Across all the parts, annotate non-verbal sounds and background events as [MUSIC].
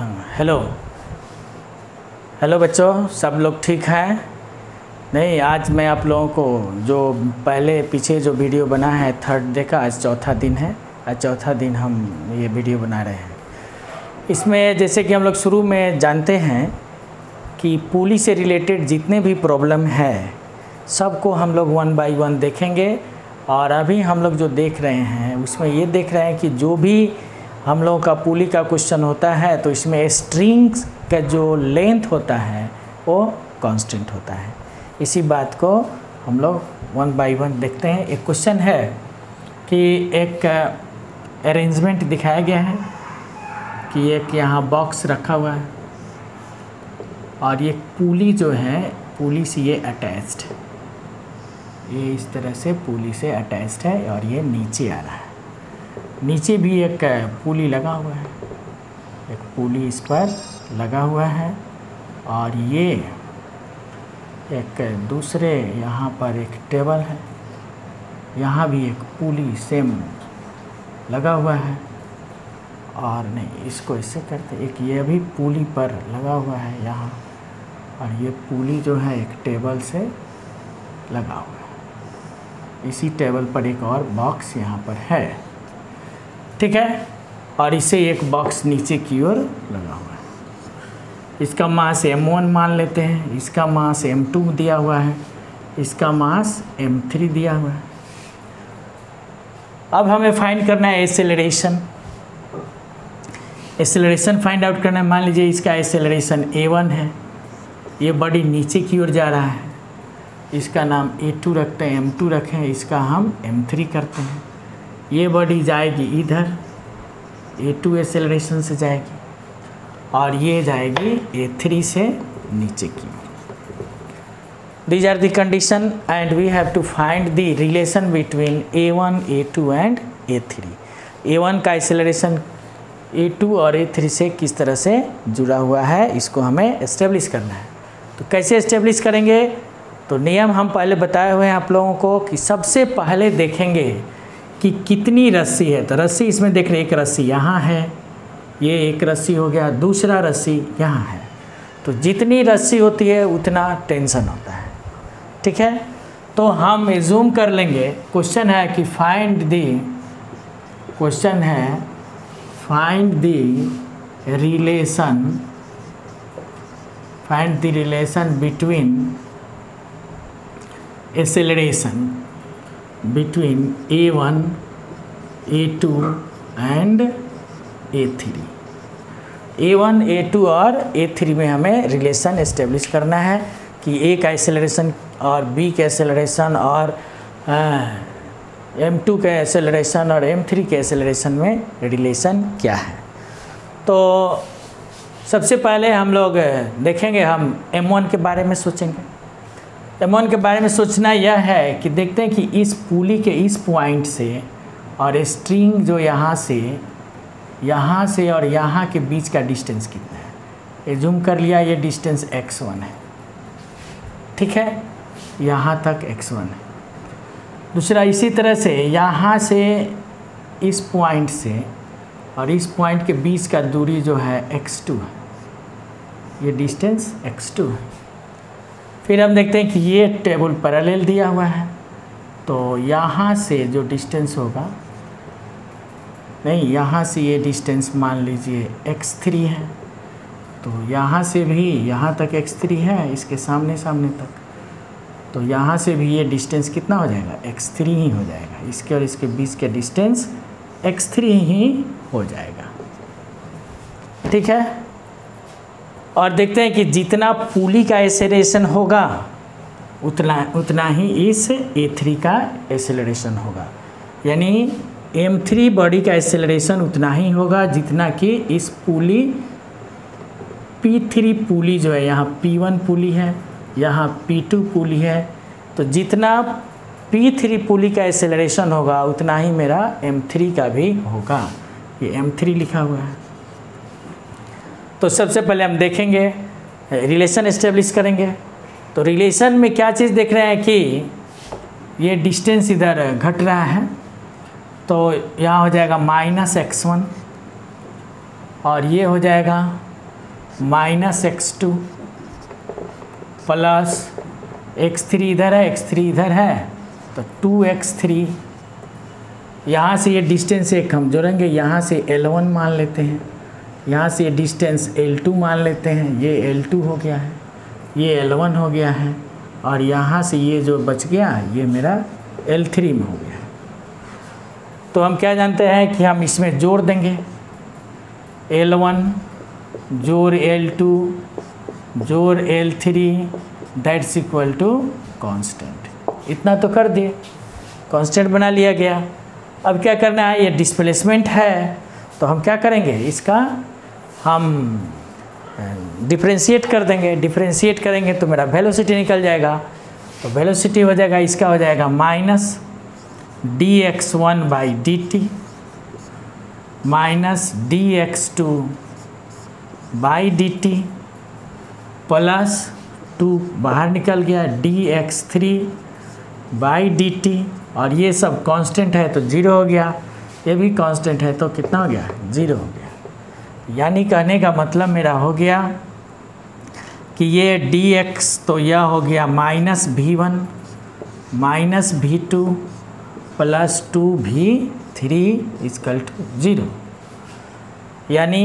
हाँ hello hello बच्चों, सब लोग ठीक हैं? नहीं, आज मैं आप लोगों को जो पहले पीछे जो वीडियो बना है थर्ड डे का, आज चौथा दिन है। आज चौथा दिन हम ये वीडियो बना रहे हैं। इसमें जैसे कि हम लोग शुरू में जानते हैं कि पुली से रिलेटेड जितने भी प्रॉब्लम है, सबको हम लोग वन बाय वन देखेंगे। और अभी हम लोग जो देख रहे हैं, उसमें ये देख रहे हैं कि जो भी हम लोगों का पुली का क्वेश्चन होता है तो इसमें स्ट्रिंग्स का जो लेंथ होता है, वो कांस्टेंट होता है। इसी बात को हम लोग वन बाय वन देखते हैं। एक क्वेश्चन है कि एक अरेंजमेंट दिखाया गया है कि एक यहाँ बॉक्स रखा हुआ है और ये पुली जो है पुली से ये अटैच्ड ये इस तरह से पुली से अटैच्ड है और ये नीचे आ रहा है। नीचे भी एक पुली लगा हुआ है। एक पुली इस पर लगा हुआ है और ये एक दूसरे यहाँ पर एक टेबल है। यहाँ भी एक पुली सेम लगा हुआ है और नहीं, इसको इससे करते, एक ये भी पुली पर लगा हुआ है यहाँ और ये पुली जो है एक टेबल से लगा हुआ है। इसी टेबल पर एक और बॉक्स यहाँ पर है। ठीक है? और इसे एक बॉक्स नीचे की ओर लगा हुआ है। इसका मास एम वन मान लेते हैं। इसका मास एम टू दिया हुआ है। इसका मास एम थ्री दिया हुआ है। अब हमें फाइंड करना है एसेलरेशन एसेलरेशन फाइंड आउट करना है। मान लीजिए इसका एसेलरेशन ए वन है। ये बॉडी नीचे की ओर जा रहा है। इसका नाम ए टू रखते हैं। एम टू रखें। इसका हम एम थ्री करते हैं। ये बॉडी जाएगी इधर ए टू एसेलरेशन से जाएगी और ये जाएगी ए थ्री से नीचे की। These are the condition and we have to find the relation between A one A two and A three A one का एसेलरेशन ए टू और ए थ्री से किस तरह से जुड़ा हुआ है, इसको हमें इस्टेब्लिश करना है। तो कैसे इस्टेब्लिश करेंगे? तो नियम हम पहले बताए हुए हैं आप लोगों को कि सबसे पहले देखेंगे कि कितनी रस्सी है? तो रस्सी इसमें देख रहे एक रस्सी यहाँ है, ये एक रस्सी हो गया, दूसरा रस्सी यहाँ है। तो जितनी रस्सी होती है, उतना टेंशन होता है। ठीक है? तो हम एज्यूम कर लेंगे। क्वेश्चन है कि फाइंड दी क्वेश्चन है find the relation find the relation between acceleration between a1 a2 and a3 a1 a2 और a3 में हमें रिलेशन इस्टेब्लिश करना है कि ए का एसेलरेशन और बी का एसेलरेशन और एम टू का एसेलरेशन और एम थ्री के एसेलरेशन में रिलेशन क्या है? तो सबसे पहले हम लोग, देखेंगे हम एम वन के बारे में सोचेंगे। एम वन के बारे में सोचना यह है कि देखते हैं कि इस पुली के इस पॉइंट से और स्ट्रिंग जो यहाँ से यहाँ से और यहाँ के बीच का डिस्टेंस कितना है। ये जूम कर लिया, ये डिस्टेंस एक्स वन है। ठीक है? यहाँ तक एक्स वन है। दूसरा, इसी तरह से यहाँ से इस पॉइंट से और इस पॉइंट के बीच का दूरी जो है एक्स टू है। ये डिस्टेंस एक्स टू है। फिर हम देखते हैं कि ये टेबल पैरेलल दिया हुआ है। तो यहाँ से जो डिस्टेंस होगा, नहीं, यहाँ से ये डिस्टेंस मान लीजिए x थ्री है। तो यहाँ से भी, यहाँ तक x थ्री है, इसके सामने सामने तक। तो यहाँ से भी ये डिस्टेंस कितना हो जाएगा? x थ्री ही हो जाएगा। इसके और इसके बीच के डिस्टेंस x थ्री ही हो जाएगा। ठीक है? और देखते हैं कि जितना पुली का एसेलेशन होगा, उतना उतना ही इस ए थ्री का एसेलरेशन होगा। यानी एम थ्री बॉडी का एसेलरेशन उतना ही होगा जितना कि इस पुली पी थ्री पुली जो है, यहाँ पी वन पुली है, यहाँ पी टू पुली है। तो जितना पी थ्री पुली का एसेलरेशन होगा, उतना ही मेरा एम थ्री का भी होगा। ये एम थ्री लिखा हुआ है। तो सबसे पहले हम देखेंगे रिलेशन इस्टेब्लिश करेंगे। तो रिलेशन में क्या चीज़ देख रहे हैं कि ये डिस्टेंस इधर घट रहा है तो यहाँ हो जाएगा माइनस एक्स वन और ये हो जाएगा minus X two plus X three इधर है एक्स थ्री इधर है तो टू एक्स थ्री यहाँ से ये डिस्टेंस एक हम जोड़ेंगे यहाँ से एल वन मान लेते हैं। यहाँ से डिस्टेंस एल टू मान लेते हैं। ये एल टू हो गया है, ये एल वन हो गया है और यहाँ से ये जो बच गया, ये मेरा एल थ्री में हो गया है। तो हम क्या जानते हैं कि हम इसमें जोड़ देंगे। एल वन जोड़ एल टू जोड़ L three that's equal to constant इतना तो कर दिए कांस्टेंट बना लिया गया। अब क्या करना है? ये डिस्प्लेसमेंट है। तो हम क्या करेंगे? इसका हम डिफ्रेंशिएट कर देंगे। डिफ्रेंशिएट करेंगे तो मेरा वेलोसिटी निकल जाएगा। तो वेलोसिटी हो जाएगा, इसका हो जाएगा minus D X one by D T minus D X two by D T plus two बाहर निकल गया D X three by D T और ये सब कांस्टेंट है तो ज़ीरो हो गया। ये भी कांस्टेंट है तो कितना हो गया? ज़ीरो हो गया। यानी कहने का मतलब मेरा हो गया कि ये डी एक्स तो यह हो गया minus V one minus V two plus two V three is equal to zero यानी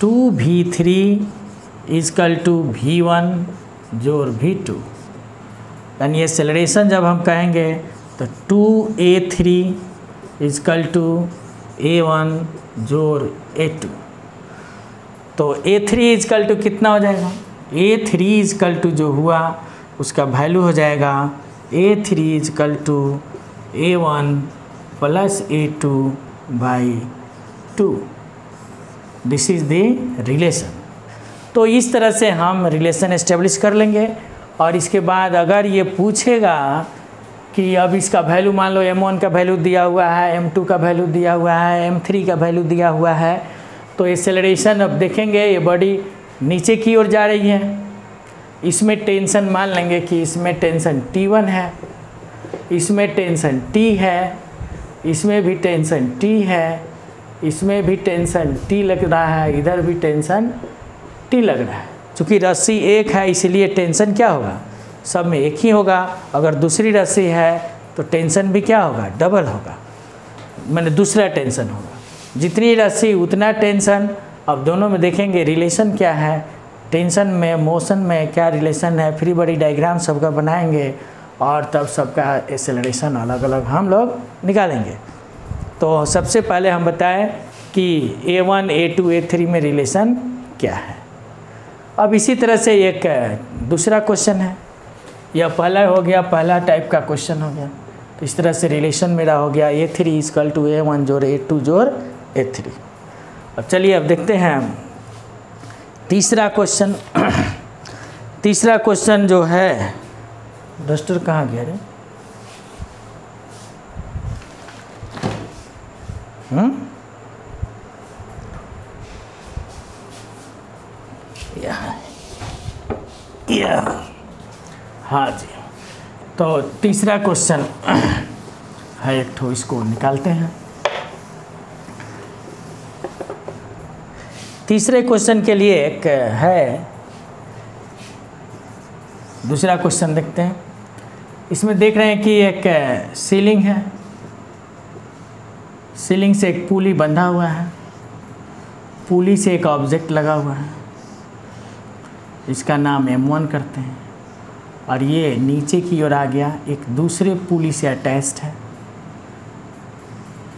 two V three is equal to V one ज़ोर भी टू यानी एक्सेलरेशन जब हम कहेंगे तो two A three is equal to A one ज़ोर A to तो ए three is equal to कितना हो जाएगा? ए थ्री इजकल टू जो हुआ, उसका वैल्यू हो जाएगा A three is equal to A one plus A two by two this is the relation तो इस तरह से हम रिलेशन इस्टेब्लिश कर लेंगे और इसके बाद अगर ये पूछेगा कि अब इसका वैल्यू मान लो एम वन का वैल्यू दिया हुआ है एम टू का वैल्यू दिया हुआ है एम थ्री का वैल्यू दिया हुआ है तो एक्सेलरेशन अब देखेंगे ये बॉडी नीचे की ओर जा रही है। इसमें टेंशन मान लेंगे कि इसमें टेंशन टी वन है, इसमें टेंशन टी है, इसमें भी टेंशन टी है, इसमें भी टेंशन टी लग रहा है, इधर भी टेंशन टी लग रहा है। चूँकि रस्सी एक है, इसलिए टेंशन क्या होगा? सब में एक ही होगा। अगर दूसरी रस्सी है तो टेंशन भी क्या होगा? डबल होगा। मैंने दूसरा टेंशन होगा। जितनी रस्सी, उतना टेंशन। अब दोनों में देखेंगे, रिलेशन क्या है? टेंशन में, मोशन में क्या रिलेशन है? फ्री बॉडी डायग्राम सबका बनाएँगे और तब सबका एक्सेलरेशन अलग अलग हम लोग निकालेंगे। तो सबसे पहले हम बताएँ कि A one A two A three में रिलेशन क्या है। अब इसी तरह से एक, दूसरा क्वेश्चन है। यह पहला हो गया, पहला टाइप का क्वेश्चन हो गया। तो इस तरह से रिलेशन मेरा हो गया A three is equal to A one ज़ोर ए टू ज़ोर ए थ्री अब चलिए, अब देखते हैं। तीसरा क्वेश्चन [CLEARS THROAT] तीसरा क्वेश्चन जो है डस्टर कहाँ गया रे? हम्म? यहाँ यहाँ। हाँ जी। तो तीसरा क्वेश्चन है, एक ठो इसको निकालते हैं। तीसरे क्वेश्चन के लिए एक है। दूसरा क्वेश्चन देखते हैं। इसमें देख रहे हैं कि एक सीलिंग है। सीलिंग से एक पुली बंधा हुआ है। पुली से एक ऑब्जेक्ट लगा हुआ है। इसका नाम एम वन करते हैं। और ये नीचे की ओर आ गया। एक दूसरे पुली से अटैच्ड है।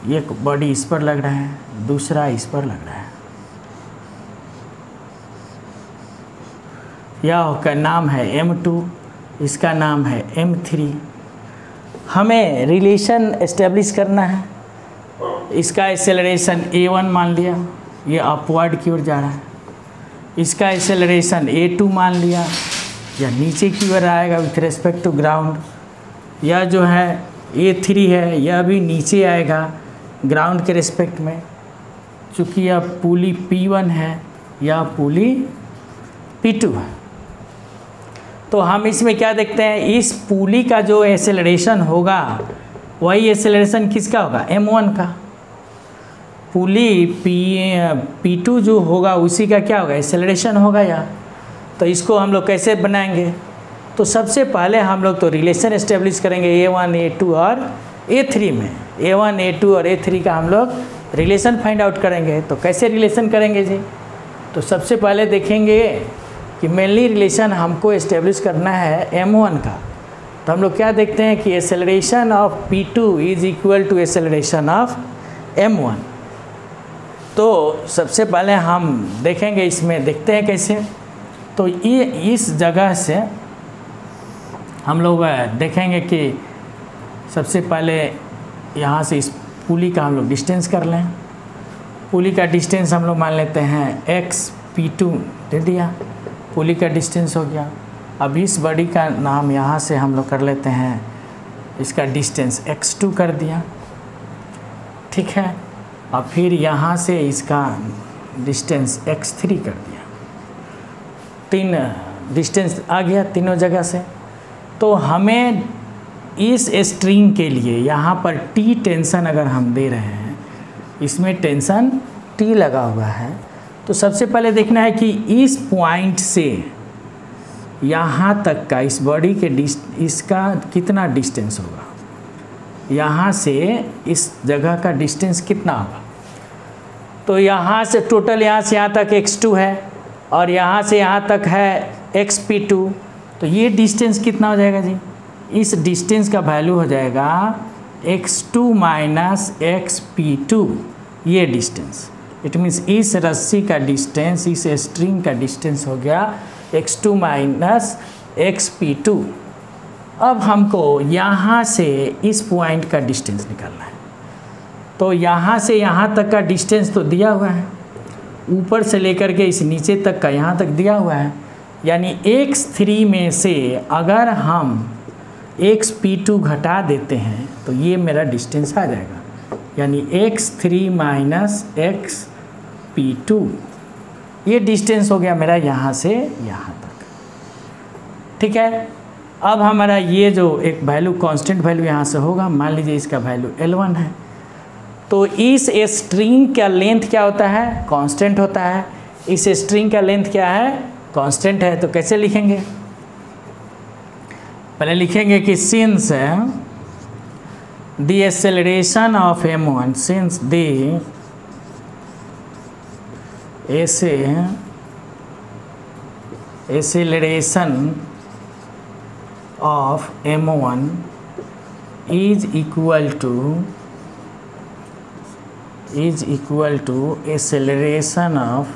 एक बॉडी इस पर लग रहा है, दूसरा इस पर लग रहा है। यह का नाम है एम टू इसका नाम है एम थ्री हमें रिलेशन एस्टेब्लिश करना है। इसका एक्सेलरेशन ए वन मान लिया, ये अपवर्ड की ओर जा रहा है। इसका एक्सेलरेशन ए टू मान लिया या नीचे की ओर आएगा विथ रेस्पेक्ट टू ग्राउंड या जो है ए थ्री है यह भी नीचे आएगा ग्राउंड के रेस्पेक्ट में, चूँकि यह पुली पी वन है, या पुली पी टू है। तो हम इसमें क्या देखते हैं? इस पुली का जो एसेलरेशन होगा, वही एसेलरेशन किसका होगा? एम वन का। पुली पी पी टू जो होगा, उसी का क्या होगा? एसेलरेशन होगा या तो इसको हम लोग कैसे बनाएँगे? तो सबसे पहले हम लोग तो रिलेशन इस्टेब्लिश करेंगे ए वन ए टू और ए थ्री में। ए वन ए टू और ए थ्री का हम लोग रिलेशन फाइंड आउट करेंगे। तो कैसे रिलेशन करेंगे जी? तो सबसे पहले देखेंगे कि मेनली रिलेशन हमको इस्टेब्लिश करना है एम वन का। तो हम लोग क्या देखते हैं कि acceleration of P two is equal to acceleration of M one तो सबसे पहले हम देखेंगे इसमें, देखते हैं कैसे। तो ये, इस जगह से हम लोग देखेंगे कि सबसे पहले यहाँ से इस पुली का हम लोग डिस्टेंस कर लें। पुली का डिस्टेंस हम लोग मान लेते हैं एक्स पी टू दे दिया। पुली का डिस्टेंस हो गया। अब इस बड़ी का नाम यहाँ से हम लोग कर लेते हैं, इसका डिस्टेंस एक्स टू कर दिया। ठीक है? और फिर यहाँ से इसका डिस्टेंस एक्स थ्री कर दिया। तीन डिस्टेंस आ गया, तीनों जगह से। तो हमें इस स्ट्रिंग के लिए यहाँ पर टी टेंशन अगर हम दे रहे हैं, इसमें टेंशन टी लगा हुआ है। तो सबसे पहले देखना है कि इस पॉइंट से यहाँ तक का, इस बॉडी के इसका कितना डिस्टेंस होगा? यहाँ से इस जगह का डिस्टेंस कितना होगा? तो यहाँ से टोटल यहाँ से यहाँ तक एक्स टू है। और यहाँ से यहाँ तक है एक्स पी टू तो ये डिस्टेंस कितना हो जाएगा जी? इस डिस्टेंस का वैल्यू हो जाएगा X two minus X P two ये डिस्टेंस इट मीन्स इस रस्सी का डिस्टेंस इस स्ट्रिंग का डिस्टेंस हो गया X two minus X P two अब हमको यहाँ से इस पॉइंट का डिस्टेंस निकालना है। तो यहाँ से यहाँ तक का डिस्टेंस तो दिया हुआ है। ऊपर से लेकर के इस नीचे तक का यहाँ तक दिया हुआ है। यानी एक्स थ्री में से अगर हम एक्स पी टू घटा देते हैं तो ये मेरा डिस्टेंस आ जाएगा। यानी X three minus X P two ये डिस्टेंस हो गया मेरा यहाँ से यहाँ तक। ठीक है? अब हमारा ये जो एक वैल्यू कांस्टेंट वैल्यू यहाँ से होगा, मान लीजिए इसका वैल्यू एल वन है। तो इस स्ट्रिंग का लेंथ क्या होता है? कांस्टेंट होता है। इस स्ट्रिंग का लेंथ क्या है? कांस्टेंट है। तो कैसे लिखेंगे? पहले लिखेंगे कि since the acceleration of M one since the ऐसे acceleration of M one is equal to is equal to acceleration of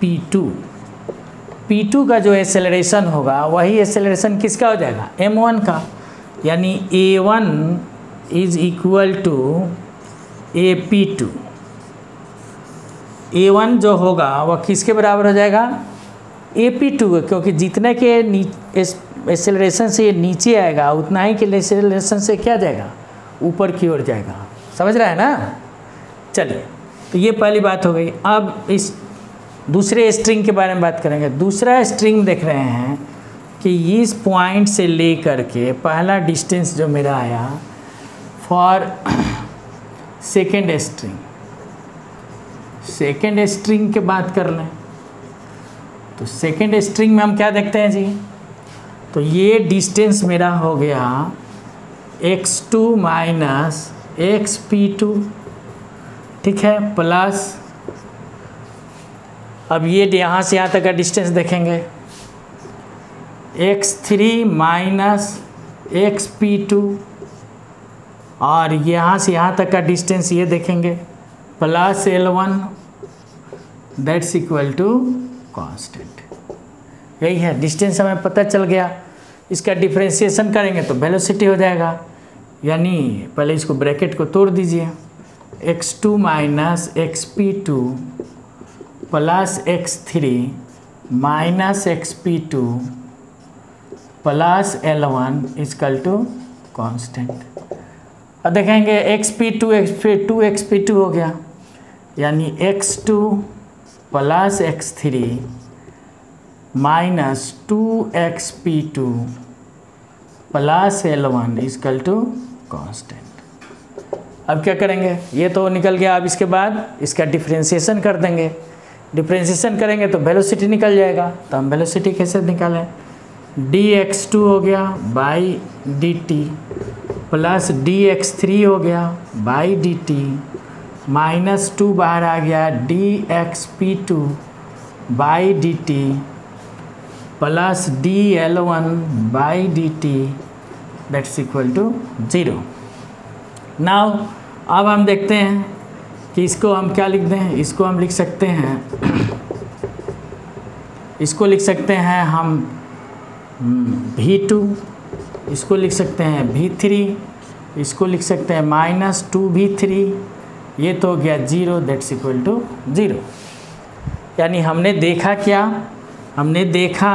P2 P2 का जो एसेलरेशन होगा, वही एसेलरेशन किसका हो जाएगा? M1 का। यानी A1 is equal to A P two A one जो होगा, वह किसके बराबर हो जाएगा? ए पी टू क्योंकि जितने के एक्सेलरेशन से ये नीचे आएगा, उतना ही के एक्सेलरेशन से क्या जाएगा? ऊपर की ओर जाएगा। समझ रहा है ना? चलिए तो ये पहली बात हो गई। अब इस दूसरे स्ट्रिंग के बारे में बात करेंगे। दूसरा स्ट्रिंग देख रहे हैं कि इस पॉइंट से ले करके पहला डिस्टेंस जो मेरा आया for second string second string के बात कर लें। तो सेकेंड स्ट्रिंग में हम क्या देखते हैं जी? तो ये डिस्टेंस मेरा हो गया X two minus X P two ठीक है प्लस अब ये यहाँ से यहाँ तक का डिस्टेंस देखेंगे। X three minus X P two और यहाँ से यहाँ तक का डिस्टेंस ये देखेंगे plus L one that's equal to constant यही है डिस्टेंस हमें पता चल गया। इसका डिफ्रेंसिएशन करेंगे तो वेलोसिटी हो जाएगा। यानी पहले इसको ब्रैकेट को तोड़ दीजिए। X two minus X P two plus X three minus X P two plus L one is equal to constant और देखेंगे X P two X P two X P two हो गया। यानी X two plus X three minus two X P two plus L one is equal to constant अब क्या करेंगे? ये तो निकल गया, अब इसके बाद इसका डिफ्रेंशिएशन कर देंगे। डिफ्रेंशिएशन करेंगे तो वेलोसिटी निकल जाएगा। तो हम वेलोसिटी कैसे निकालें? डी एक्स टू हो गया by D T plus D X three हो गया by D T minus two बाहर आ गया D X P two by D T plus D L one by D T that's equal to zero now अब हम देखते हैं कि इसको हम क्या लिख दें? इसको हम लिख सकते हैं। इसको लिख सकते हैं हम भी टू इसको लिख सकते हैं भी थ्री इसको लिख सकते हैं माइनस टू भी थ्री ये तो हो गया zero that's equal to zero यानी हमने देखा क्या? हमने देखा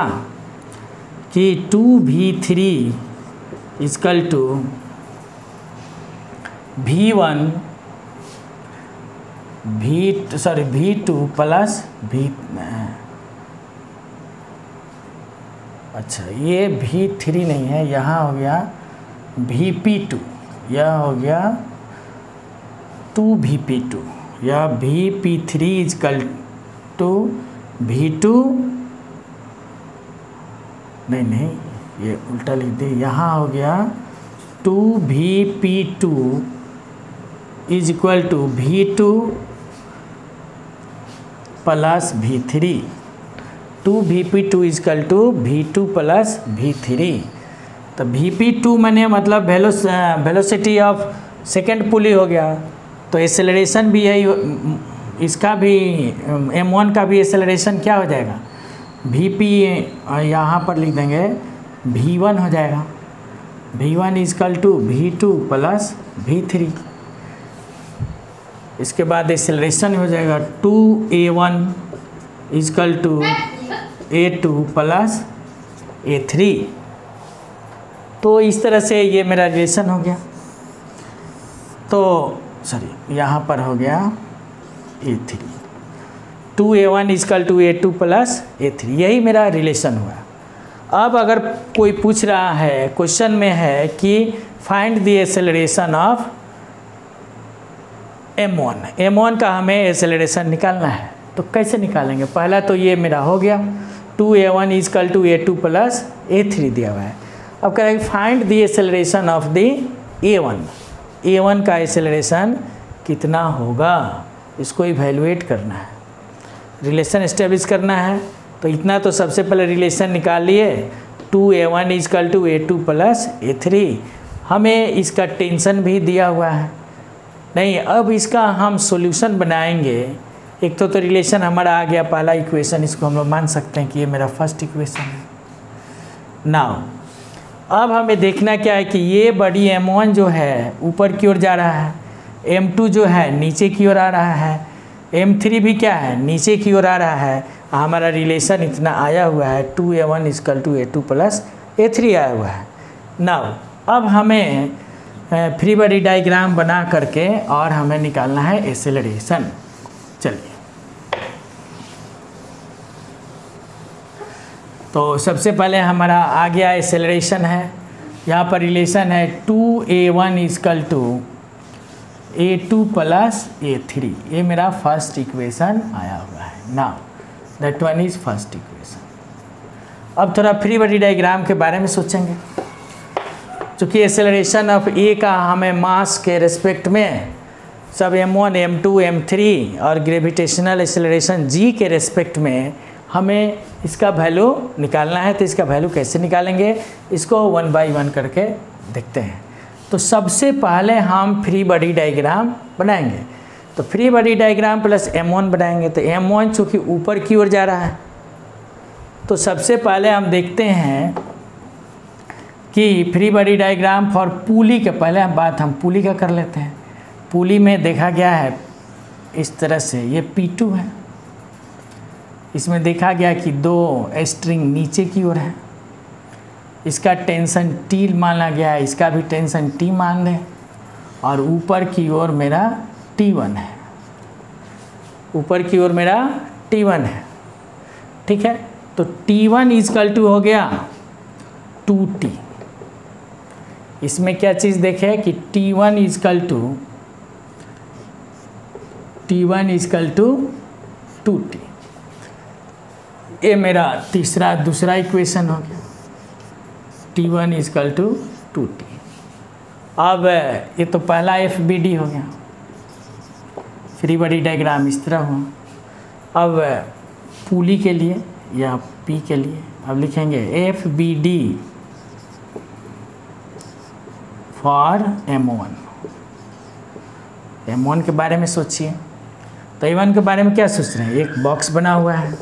कि two V three is equal to V one, V sorry, V two plus V अच्छा ये भी थ्री नहीं है, यहाँ हो गया भी पी टू, यह हो गया टू भी पी टू या V P three is equal to, V two, नहीं नहीं ये उल्टा लिख दे। यहाँ हो गया two V P two is equal to V two plus V three. Two V P two is equal to V two plus V three. तो V P two मैंने मतलब वेलो वेलोसिटी ऑफ़ सेकेंड पुली हो गया। तो एसेलरेशन भी यही इसका भी एम वन का भी एसेलरेशन क्या हो जाएगा? वी पी यहाँ पर लिख देंगे। वी वन हो जाएगा। V one is equal to V two plus V three इसके बाद एसेलरेशन हो जाएगा। Two A one is equal to A two plus A three तो इस तरह से ये मेरा रिलेशन हो गया। तो सॉरी यहाँ पर हो गया A three two A one is equal to A two plus A three यही मेरा रिलेशन हुआ। अब अगर कोई पूछ रहा है क्वेश्चन में है कि find the acceleration of M one M one का हमें एसेलरेशन निकालना है तो कैसे निकालेंगे? पहला तो ये मेरा हो गया। Two A one is equal to A two plus A three दिया हुआ है। अब कह रहा है find the acceleration of the A one A one का एसेलरेशन कितना होगा? इसको इवेलुएट करना है। रिलेशन इस्टेब्लिश करना है। तो इतना तो सबसे पहले रिलेशन निकाल लिए। Two A one is equal to A two plus A three हमें इसका टेंशन भी दिया हुआ है। नहीं, अब इसका हम सॉल्यूशन बनाएँगे। एक तो तो रिलेशन हमारा आ गया। पहला इक्वेशन इसको हम लोग मान सकते हैं कि ये मेरा फ़र्स्ट इक्वेशन है। नाउ अब हमें देखना क्या है कि ये बड़ी एम वन जो है, ऊपर की ओर जा रहा है। एम टू जो है, नीचे की ओर आ रहा है। एम थ्री भी क्या है? नीचे की ओर आ रहा है। हमारा रिलेशन इतना आया हुआ है two A one is equal to A two plus A three आया हुआ है। नाउ अब हमें फ्री बॉडी डाइग्राम बना करके और हमें निकालना है एसेलरेशन चलिए। तो सबसे पहले हमारा आ गया एसेलरेशन है। यहाँ पर रिलेशन है two A one is equal to A two plus A three ये मेरा फ़र्स्ट इक्वेशन आया हुआ है. Now that one is first equation अब थोड़ा फ्री बॉडी डायग्राम के बारे में सोचेंगे. चूँकि एसेलरेशन ऑफ़ ए का हमें मास के रिस्पेक्ट में, सब M one M two M three और ग्रेविटेशनल एसेलरेशन जी के रेस्पेक्ट में हमें इसका वैल्यू निकालना है. तो इसका वैल्यू कैसे निकालेंगे? इसको वन बाई वन करके देखते हैं. तो सबसे पहले हम फ्री बॉडी डायग्राम बनाएँगे। तो free body diagram plus M one बनाएँगे। तो एम वन चूँकि ऊपर की ओर जा रहा है। तो सबसे पहले हम देखते हैं कि free body diagram for pulley के पहले हम बात, हम पुली का कर लेते हैं। पुली में देखा गया है इस तरह से, ये P2 है। इसमें देखा गया कि दो स्ट्रिंग नीचे की ओर है। इसका टेंशन टी माना गया है, इसका भी टेंशन टी मान लें। और ऊपर की ओर मेरा टी वन है। ऊपर की ओर मेरा टी वन है। ठीक है? तो टी वन इजकल टू हो गया टू टी इसमें क्या चीज़ देखे कि T one is equal to T one is equal to two T ये मेरा तीसरा, दूसरा इक्वेशन हो गया। T one is equal to two T अब, ये तो पहला एफ़ बी डी हो गया। फ्री बॉडी डायग्राम इस तरह हुआ अब, पुली के लिए या पी के लिए, अब लिखेंगे F B D for M one M one के बारे में सोचिए। तो एम वन के बारे में क्या सोच रहे हैं? एक बॉक्स बना हुआ है।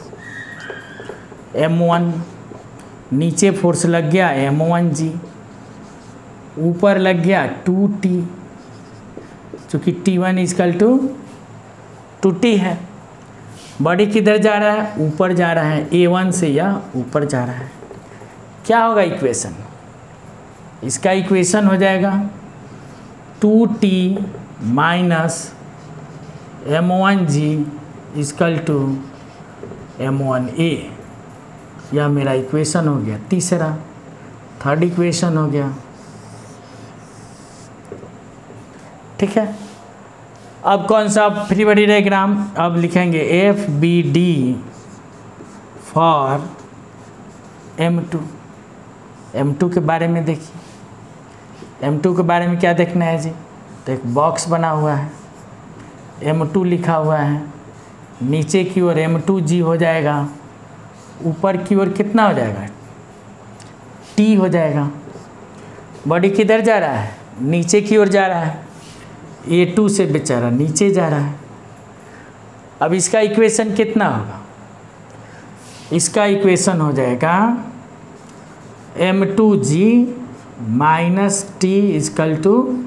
एम वन नीचे फोर्स लग गया एम वन जी ऊपर लग गया टू टी चूँकि T one is equal to two T है। बॉडी किधर जा रहा है? ऊपर जा रहा है। ए वन से या ऊपर जा रहा है। क्या होगा इक्वेशन इसका इक्वेशन हो जाएगा two T minus M one G is equal to M one A यह मेरा इक्वेशन हो गया तीसरा थर्ड इक्वेशन हो गया। ठीक है? अब कौन सा? फ्री बॉडी डायग्राम अब लिखेंगे F B D for M two M two के बारे में देखिए। एम टू के बारे में क्या देखना है जी? तो एक बॉक्स बना हुआ है। एम टू लिखा हुआ है। नीचे की ओर एम टू जी हो जाएगा। ऊपर की ओर कितना हो जाएगा? टी हो जाएगा। बॉडी किधर जा रहा है? नीचे की ओर जा रहा है। ए टू से बेचारा नीचे जा रहा है। अब इसका इक्वेशन कितना होगा? इसका इक्वेशन हो जाएगा M two G minus T is equal to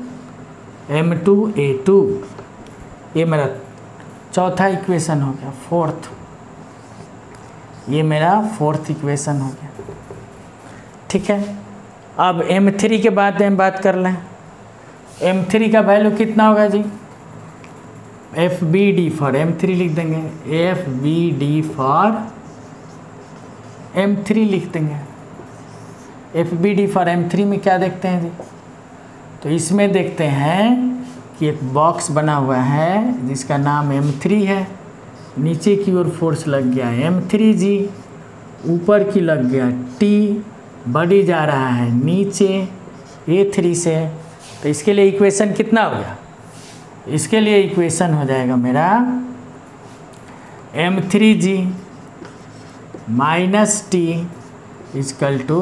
M two A two ये मेरा चौथा इक्वेशन हो गया फोर्थ ये मेरा फोर्थ इक्वेशन हो गया। ठीक है? अब एम थ्री के बाद हम बात कर लें। एम थ्री का वैल्यू कितना होगा G? F B D for M three लिख देंगे। F B D for M three लिख देंगे। F B D for M three में क्या देखते हैं जी? तो इसमें देखते हैं कि एक बॉक्स बना हुआ है, जिसका नाम एम थ्री है। नीचे की ओर फोर्स लग गया एम थ्री जी ऊपर की लग गया। टी बड़ी जा रहा है। नीचे ए थ्री से। तो इसके लिए इक्वेशन कितना हो गया? इसके लिए इक्वेशन हो जाएगा मेरा M three G minus T is equal to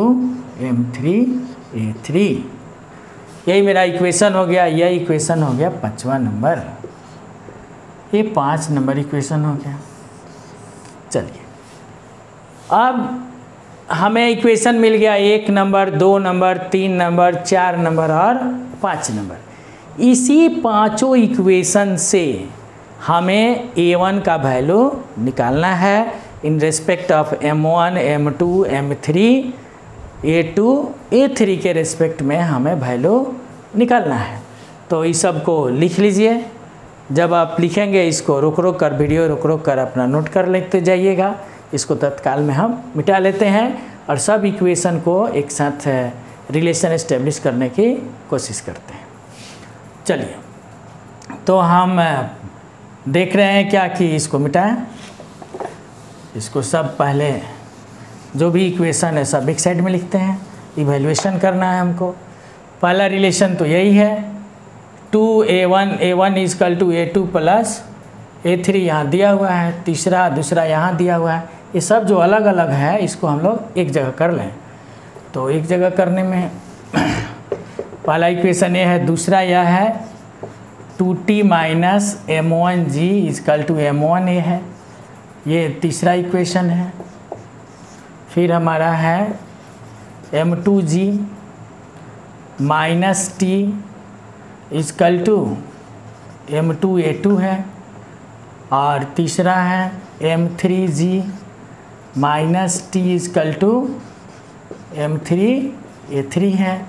M three A three यही मेरा इक्वेशन हो गया। यह इक्वेशन हो गया पाँचवा नंबर ये पाँच नंबर इक्वेशन हो गया। चलिए। अब हमें इक्वेशन मिल गया एक नंबर, दो नंबर, तीन नंबर, चार नंबर और पाँच नंबर। इसी पाँचों इक्वेशन से हमें ए वन का वैल्यू निकालना है in respect of M one M two M three A two A three के रेस्पेक्ट में हमें वैल्यू निकालना है। तो इस सबको लिख लीजिए। जब आप लिखेंगे इसको, रुक रुक कर वीडियो, रुक रुक कर अपना नोट कर लेते जाइएगा। इसको तत्काल में हम मिटा लेते हैं और सब इक्वेशन को एक साथ रिलेशन इस्टेब्लिश करने की कोशिश करते हैं। चलिए तो हम देख रहे हैं क्या कि इसको मिटाएँ। इसको सब पहले, जो भी इक्वेशन है सब एक साइड में लिखते हैं। इवेल्युएशन करना है हमको। पहला रिलेशन तो यही है। Two A one A one is equal to A two plus A three यहाँ दिया हुआ है, तीसरा, दूसरा यहाँ दिया हुआ है। ये सब जो अलग अलग है, इसको हम लोग एक जगह कर लें। तो एक जगह करने में [CLEARS THROAT] पहला इक्वेशन ये है, दूसरा यह है, two T minus M one G is equal to M one A है। ये तीसरा इक्वेशन है। फिर हमारा है, M two G minus T is equal to, M two, A two है। और तीसरा है, M three G minus T is equal to, M three, A three है।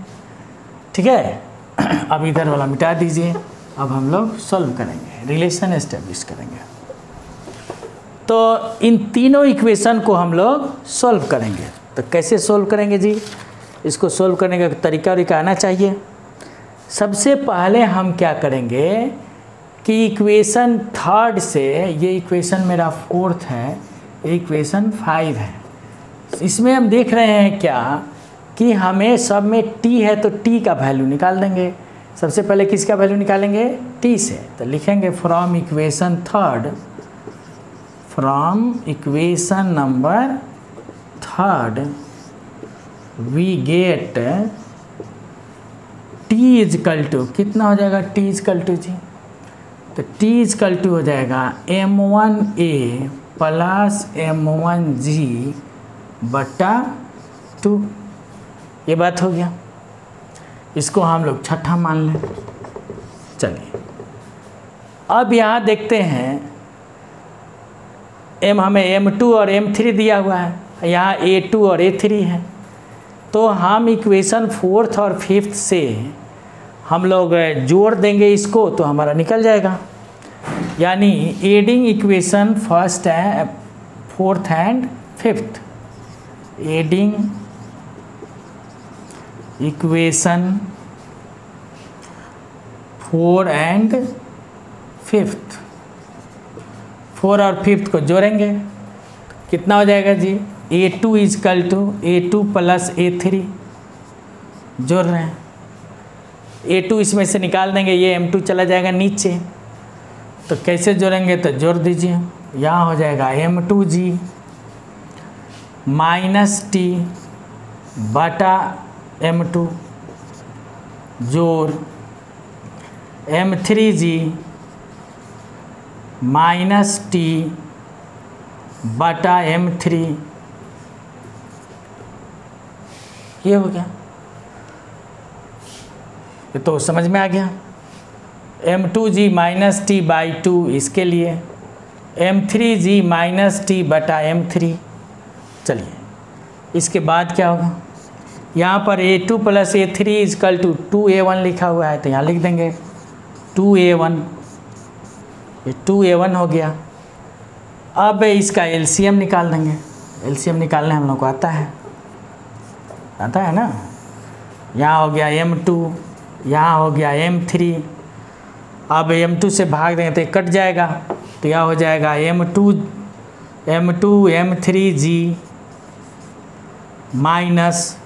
ठीक है? [CLEARS THROAT] अब इधर वाला मिटा दीजिए। अब हम लोग सॉल्व करेंगे रिलेशन एस्टेब्लिश करेंगे। तो इन तीनों इक्वेशन को हम लोग सॉल्व करेंगे। तो कैसे सॉल्व करेंगे जी? इसको सॉल्व करने का तरीका और आना चाहिए। सबसे पहले हम क्या करेंगे कि इक्वेशन थर्ड से, ये इक्वेशन मेरा फोर्थ है इक्वेशन फाइव है। इसमें हम देख रहे हैं क्या कि हमें सब में टी है तो टी का वैल्यू निकाल देंगे। सबसे पहले किसका वैल्यू निकालेंगे? टी से। तो लिखेंगे from equation third from equation number third we get T is equal to कितना हो जाएगा टी इजकल टू जी? तो टी इजकल टू हो जाएगा M one A plus M one G बटा टू ये बात हो गया। इसको हम लोग छठा मान लें। चलिए। अब यहाँ देखते हैं। एम हमें एम टू और एम थ्री दिया हुआ है। यहाँ ए टू और ए थ्री है। तो हम इक्वेशन फोर्थ और फिफ्थ से हम लोग जोड़ देंगे इसको तो हमारा निकल जाएगा। यानी एडिंग इक्वेशन फ़र्स्ट है fourth and fifth adding equation four and fifth four और फिफ्थ को जोड़ेंगे। कितना हो जाएगा G? A two is equal to A two plus A three जोड़ रहे हैं। ए टू इसमें से निकाल देंगे, ये एम टू चला जाएगा नीचे। तो कैसे जोड़ेंगे? तो जोड़ दीजिए। यहाँ हो जाएगा m two g minus T बटा एम टू जोड़ m three g minus T बटा एम थ्री ये हो गया। ये तो समझ में आ गया। M two g minus T by two इसके लिए। M three g minus T बटा एम थ्री चलिए, इसके बाद क्या होगा? यहाँ पर a two plus a three equal to two a one लिखा हुआ है तो यहाँ लिख देंगे टू ए वन ये टू ए वन हो गया। अब इसका एलसीएम निकाल देंगे। एलसीएम निकालने हम लोग को आता है। आता है ना? यहाँ हो गया एम टू यहाँ हो गया एम थ्री अब एम टू से भाग देंगे तो कट जाएगा तो यह हो जाएगा m two m two m three g minus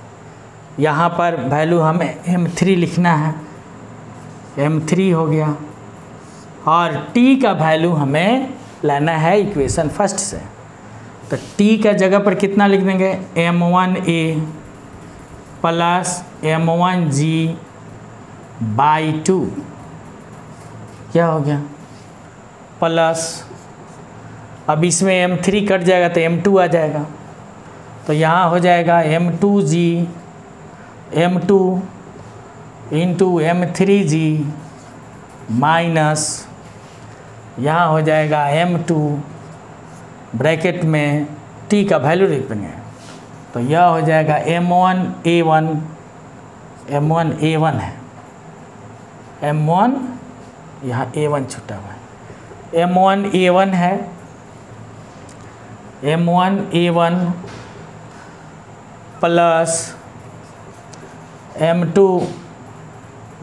यहाँ पर वैल्यू हमें एम थ्री लिखना है। एम थ्री हो गया। और टी का वैल्यू हमें लाना है इक्वेशन फ़र्स्ट से। तो टी का जगह पर कितना लिख देंगे? M one a plus m one g by two क्या हो गया? प्लस अब इसमें एम थ्री कट जाएगा तो एम टू आ जाएगा। तो यहाँ हो जाएगा m two g m two into m three g minus यहाँ हो जाएगा एम टू ब्रैकेट में टी का वैल्यू लिख देंगे तो यह हो जाएगा m one a one m one a one है। एम वन यहाँ ए वन छुटा हुआ है। एम वन ए वन है। M one a one plus m two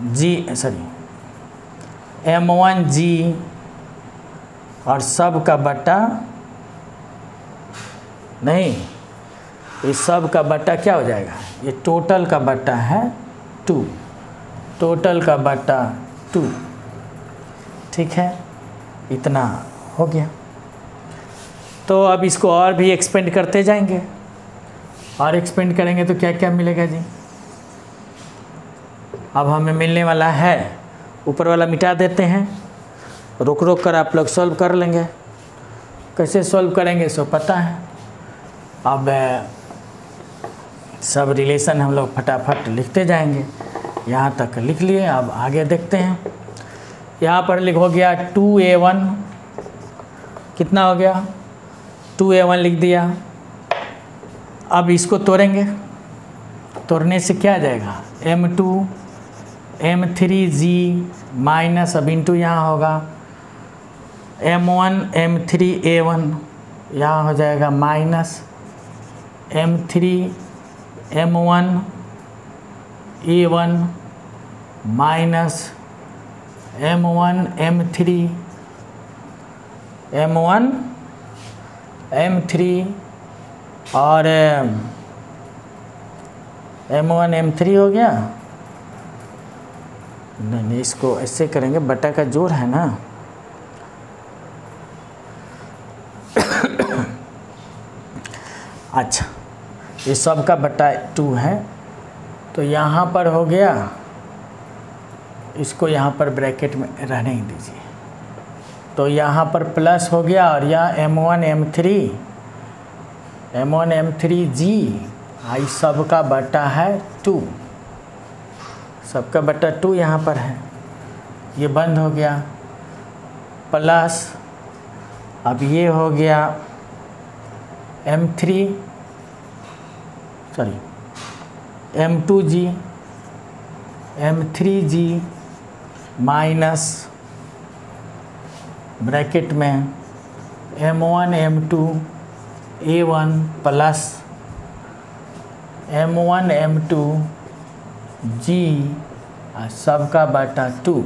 g sorry m one g और सब का बट्टा नहीं। इस सब का बट्टा क्या हो जाएगा? ये टोटल का बट्टा है टू टोटल का बट्टा टू ठीक है? इतना हो गया। तो अब इसको और भी एक्सपेंड करते जाएँगे। और एक्सपेंड करेंगे तो क्या क्या मिलेगा जी? अब हमें मिलने वाला है। ऊपर वाला मिटा देते हैं। रोक रोक कर आप लोग सॉल्व कर लेंगे। कैसे सॉल्व करेंगे सो पता है। अब सब रिलेशन हम लोग फटाफट लिखते जाएँगे। यहाँ तक लिख लिए, अब आगे देखते हैं। यहाँ पर लिख हो गया टू ए वन कितना हो गया? टू ए वन लिख दिया। अब इसको तोड़ेंगे। तोड़ने से क्या जाएगा? M two m three g minus अब इंटू यहाँ होगा। M one m three a one यहाँ हो जाएगा minus m three m one a one minus m one m three m one m three और एम वन एम थ्री हो गया? नहीं नहीं, इसको ऐसे करेंगे, बटा का ज़ोर है ना? [COUGHS] अच्छा। ये सब का बटा टू है। तो यहाँ पर हो गया। इसको यहाँ पर ब्रैकेट में रहने ही दीजिए। तो यहाँ पर प्लस हो गया और यह m one m three m one m three g आई सब का बटा है टू। सबका बटा टू यहाँ पर है। ये बंद हो गया। प्लस अब ये हो गया m three sorry m two g m three g minus bracket में m one m two a one plus m one m two g सबका बाटा टू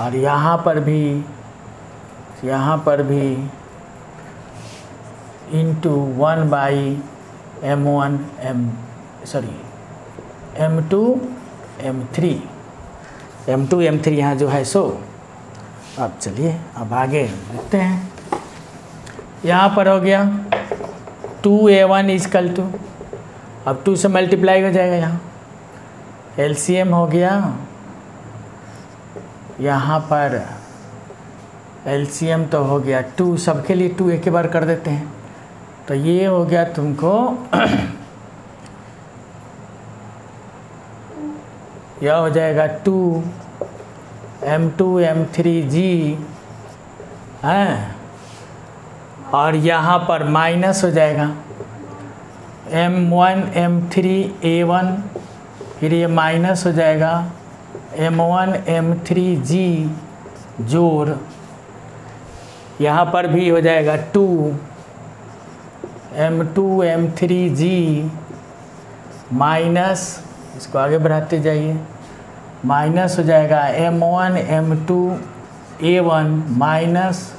और यहाँ पर भी, यहाँ पर भी into one by m one m sorry m two m three m two m three यहाँ जो है सो अब चलिए, अब आगे देखते हैं। यहाँ पर हो गया two a one equal to अब टू से मल्टीप्लाई हो जाएगा यहाँ। एल सी एम हो गया, यहाँ पर एल सी एम तो हो गया टू सबके लिए टू एक बार कर देते हैं। तो ये हो गया तुमको [CLEARS THROAT] यह हो जाएगा two m two m three g हैं? और यहाँ पर माइनस हो जाएगा। M one m three a one फिर ये माइनस हो जाएगा। M one m three g ज़ोर यहाँ पर भी हो जाएगा two. M two m three g minus इसको आगे बढ़ाते जाइए। माइनस हो जाएगा m one m two a one minus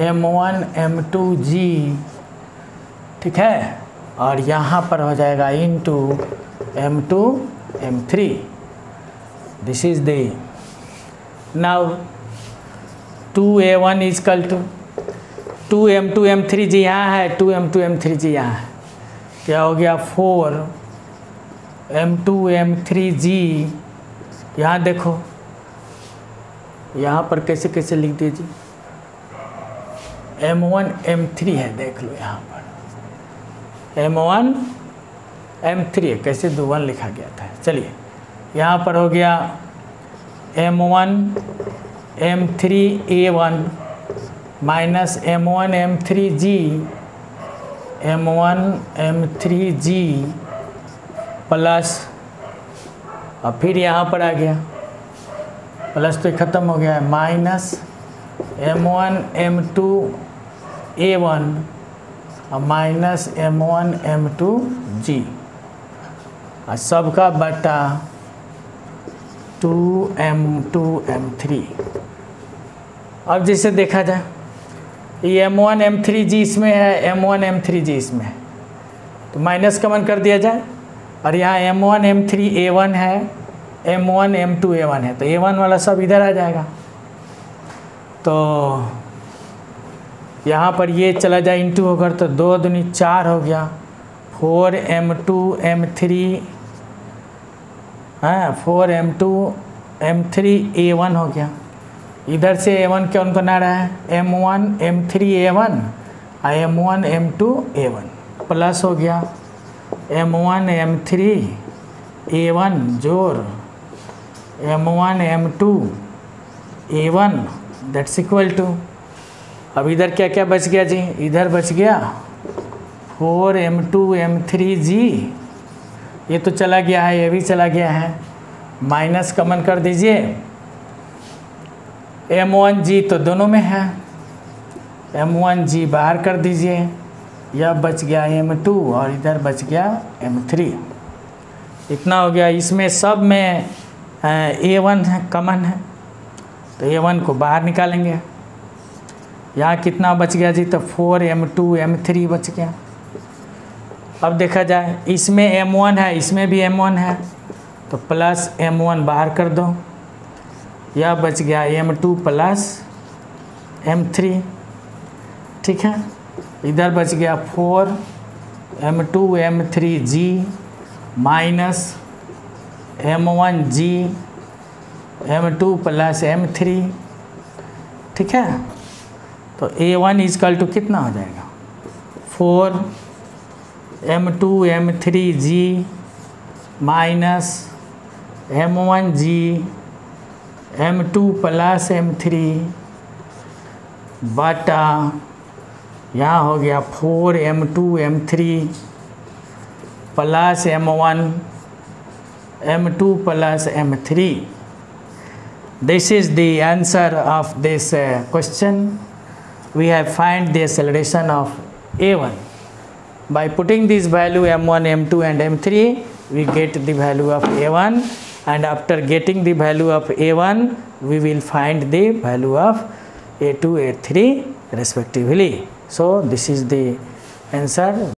m one m two g ठीक है? और यहाँ पर हो जाएगा into m two m three this is the now two a one equal to two m two m three g यहाँ है, two m two m three g यहाँ है। क्या हो गया? Four m, two m three g यहाँ देखो। यहाँ पर कैसे कैसे लिख दीजिए? एम वन, एम थ्री है, देख लो यहाँ पर। एम वन, एम थ्री है, कैसे दो वन लिखा गया था। चलिए, यहाँ पर हो गया m one, m three, a one. Minus m one m three g m one m three g plus और फिर यहाँ पर आ गया। प्लस तो ख़त्म हो गया minus m one m two a one और minus m one m two g और सबका बटा two m two m three अब जैसे देखा जाए ये m one m three g इसमें है m one m three g इसमें। है तो माइनस कमन कर दिया जाए। और यहाँ m one m three a one है m one m two a one है। तो ए वन वाला सब इधर आ जाएगा। तो यहाँ पर ये चला जाए इंटू होकर तो दो दुनी चार हो गया। Four m two m three हाँ four m two m three a one हो गया। इधर से ए वन कौन कौन आ रहा है? M one m three a one और m one m two a one plus हो गया। M one m three a one ज़ोर। M one m two a one that's equal to अब इधर क्या क्या बच गया जी? इधर बच गया। Four m two m three g ये तो चला गया है, ये भी चला गया है। माइनस कमन कर दीजिए। एम वन जी तो दोनों में है। एम वन जी बाहर कर दीजिए। यह बच गया एम टू और इधर बच गया एम थ्री इतना हो गया। इसमें सब में ए वन है, कमन है। तो ए वन को बाहर निकालेंगे। यहाँ कितना बच गया जी? तो four m two m three बच गया। अब देखा जाए, इसमें एम वन है, इसमें भी एम वन है। तो प्लस एम वन बाहर कर दो। यह बच गया m two plus m three ठीक है? इधर बच गया four m two m three g minus m one g m two plus m three ठीक है? तो ए वन इजकल टू कितना हो जाएगा? Four m two m three g minus m one g m two plus m three बटा यहाँ हो गया four m two m three plus m one m two plus m three this is the answer of this question we have find the acceleration of a one by putting this value m one m two and m three we get the value of a one and after getting the value of a1 we will find the value of a2 a3 respectively. So this is the answer